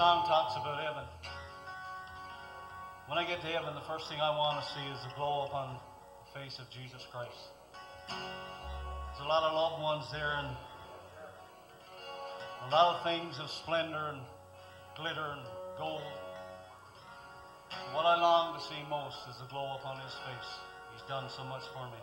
song talks about heaven. When I get to heaven, the first thing I want to see is the glow upon the face of Jesus Christ. There's a lot of loved ones there and a lot of things of splendor and glitter and gold. What I long to see most is the glow upon his face. He's done so much for me.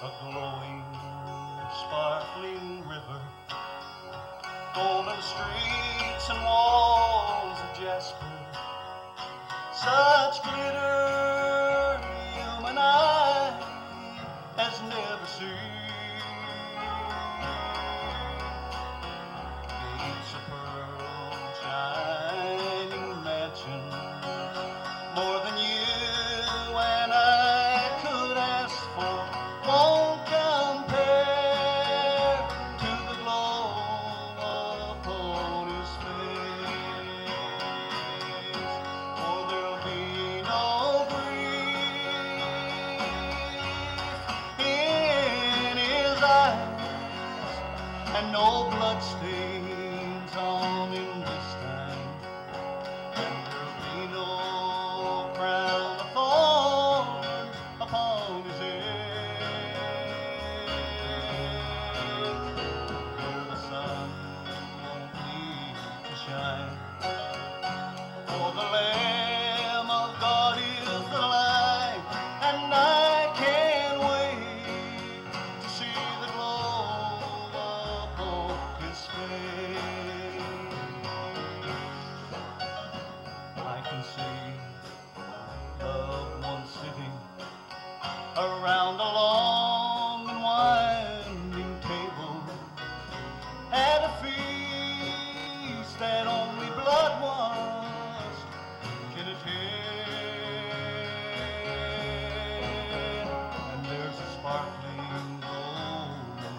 A glowing, and no blood stains on Him this time. And there'll be no crown of thorns upon his head. Where the sun won't need to shine. That only blood washed can attend. And there's a sparkling glow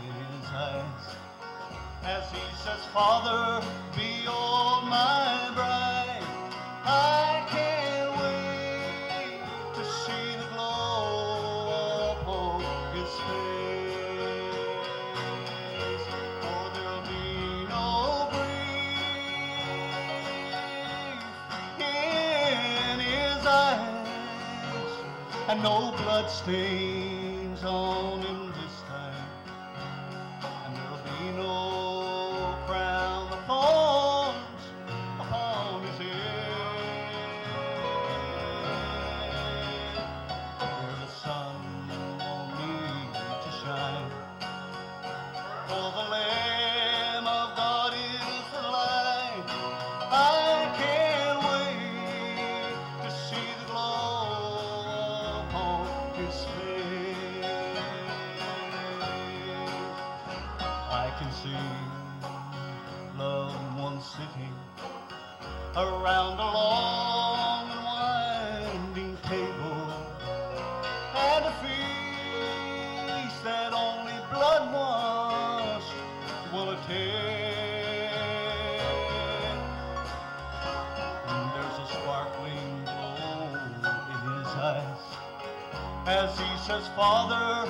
in his eyes as he says, Father, be all bride. And no blood stains on him can see loved ones sitting around a long and winding table at a feast that only blood washed will attend. And there's a sparkling glow in his eyes as he says, Father.